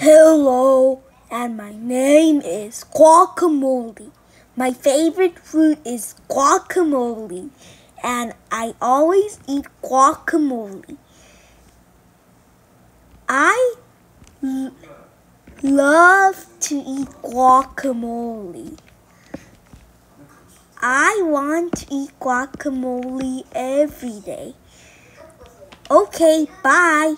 Hello, and my name is guacamole. My favorite fruit is guacamole, and I always eat guacamole. I love to eat guacamole. I want to eat guacamole every day. Okay, bye.